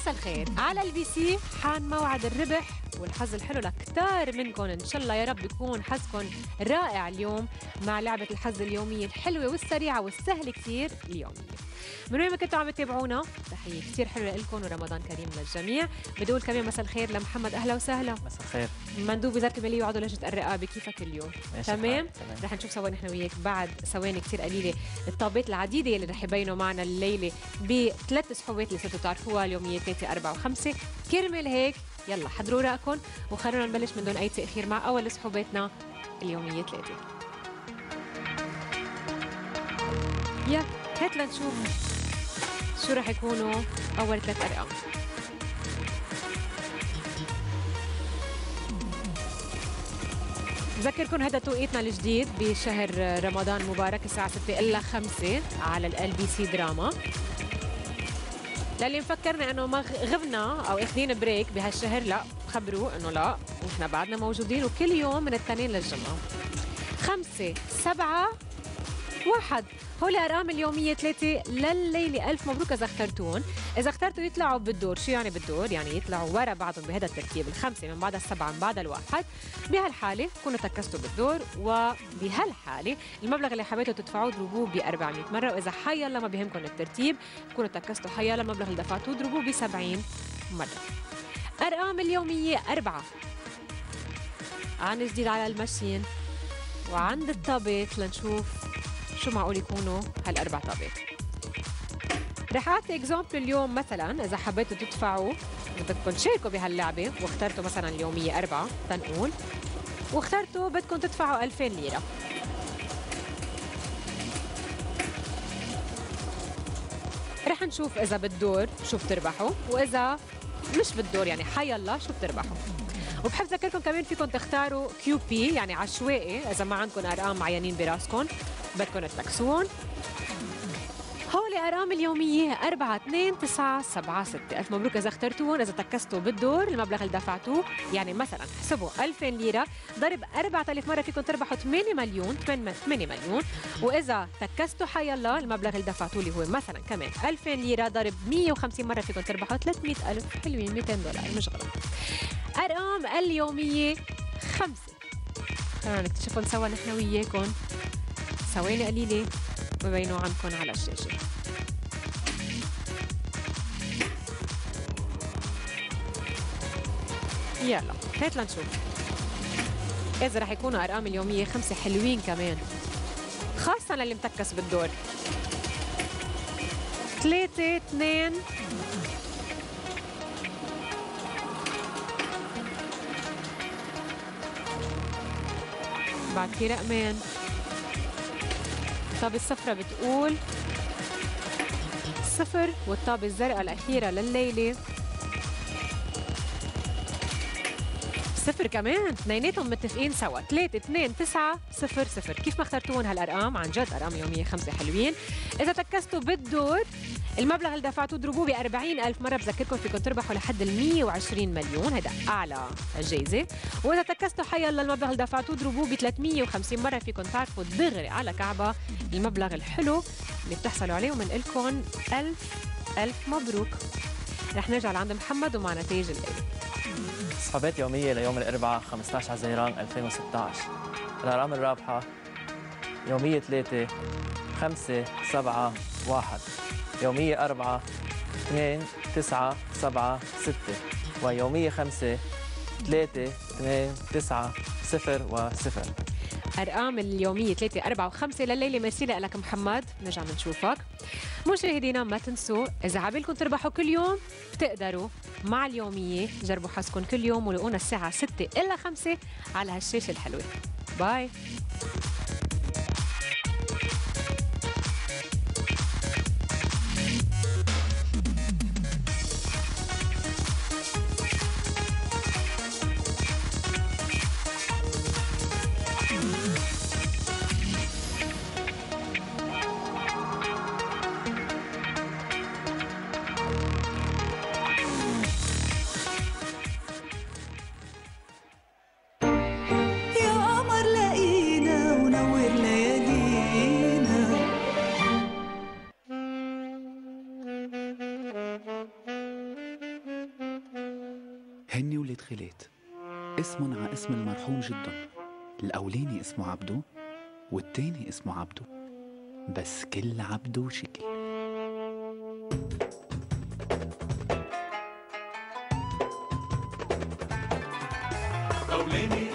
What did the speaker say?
مساء الخير. على ال LBC حان موعد الربح والحظ الحلو. لكتار منكم إن شاء الله يا رب يكون حظكم رائع اليوم مع لعبة الحظ اليومية الحلوة والسريعة والسهلة كثير اليومية. من وين ما كنتوا عم تتابعونا تحية كثير حلوة لكم ورمضان كريم للجميع بدي أقول كمان مساء الخير لمحمد أهلا وسهلا. مساء الخير. مندوب وزارة المالية وعضو لجنة الرقابة كيفك اليوم؟ تمام؟ رح نشوف سوا نحن وياك بعد ثواني كثير قليلة. الطابات العديدة اللي رح يبينوا معنا الليلة بثلاث سحوبات اللي صرتوا تعرفوها اليوميه 3 4 و5 كرمال هيك يلا حضروا رأيكم وخلونا نبلش من دون أي تأخير مع أول سحوباتنا اليومية ثلاثة يلا. هات لنشوف شو رح يكونوا أول ثلاث أرقام. بذكركم هذا توقيتنا الجديد بشهر رمضان مبارك الساعة 6 إلا 5 على ال LBC دراما للي مفكرنا إنه ما غبنا أو أخذين break بهالشهر لا خبروا إنه لا ونحن بعدنا موجودين وكل يوم من الاثنين للجمعة. خمسة سبعة واحد. هول أرقام اليومية ثلاثة لليلة. ألف مبروك إذا اخترتون إذا اخترتوا يطلعوا بالدور شو يعني بالدور؟ يعني يطلعوا ورا بعضهم بهذا الترتيب الخمسة من بعد السبعة من بعد الواحد. بهالحالة تكونوا تكستوا بالدور وبهالحالة المبلغ اللي حبيتوا تدفعوه اضربوه ب 400 مرة. وإذا حي الله ما بيهمكم الترتيب تكونوا تكستوا حي الله المبلغ اللي دفعتوه اضربوه ب 70 مرة. أرقام اليومية أربعة. عن جديد على ال machine وعند الطابات لنشوف. شو معقول يكونوا هالأربع طابات رح أعطي example اليوم مثلا إذا حبيتوا تدفعوا بدكم تشاركوا بهاللعبة واخترتوا مثلا اليومية أربعة تنقول. واخترتوا بدكم تدفعوا 2000 ليرة. رح نشوف إذا بالدور شو بتربحوا وإذا مش بالدور يعني حي الله شو بتربحوا. وبحب اذكركم كمان فيكم تختاروا QP يعني عشوائي إذا ما عندكم أرقام معينين براسكم بدكم تكسون هول أرقام اليومية 4 2 9 7 6 ألف مبروك إذا اخترتوهم إذا تكستوا بالدور المبلغ اللي دفعتوه يعني مثلا حسبوا 2000 ليرة ضرب 4000 مرة فيكم تربحوا 8 مليون 8 مليون. وإذا تكستوا حي الله المبلغ اللي دفعتوه اللي هو مثلا كمان 2000 ليرة ضرب 150 مرة فيكم تربحوا 300 ألف حلوين 200 دولار. مش غلط. ارقام اليومية خمسة. خلينا نكتشفهم سوا نحن وياكم. ثواني قليلة ببينوا عنكم على الشاشة. يلا هات لنشوف. إذا رح يكونوا أرقام اليومية خمسة حلوين كمان. خاصة للي متكس بالدور. ثلاثة اثنين بعد في رقمين. طب الصفرة بتقول صفر والطابة الزرقاء الأخيرة لليلة صفر كمان. اثنيناتهم متفقين سوا. 3 2 9 0 0 كيف ما اخترتوهم هالأرقام؟ عن جد أرقام يومية خمسة حلوين. إذا تكستوا بالدور المبلغ اللي دفعتوه اضربوه ب 40 ألف مرة بذكركم فيكم تربحوا لحد ال 120 مليون. هذا أعلى جايزة. وإذا تكستوا حي الله المبلغ اللي دفعتوه اضربوه ب 350 مرة فيكم تعرفوا دغري على كعبة. المبلغ الحلو اللي بتحصلوا عليه ومن لكم ألف ألف مبروك. رح نرجع لعند محمد ومع نتائج الليلة سحبات يومية ليوم الأربعاء 15 حزيران 2016 الأرقام الرابحة يومية 3 5 7 1 يومية 4 2 9 7 6 ويومية 5 3 2 9 0 و0 أرقام اليومية 3 4 و5 لليلة ميرسي لك محمد. نرجع بنشوفك مشاهدينا ما تنسوا إذا عبالكم تربحوا كل يوم بتقدروا مع اليومية جربوا حظكم كل يوم ولقونا الساعة 6 إلا 5 على هالشاشة الحلوة. باي. اسم على اسم المرحوم جدهم الأولاني اسمه عبدو والتاني اسمه عبدو. بس كل عبدو شكل. عبدو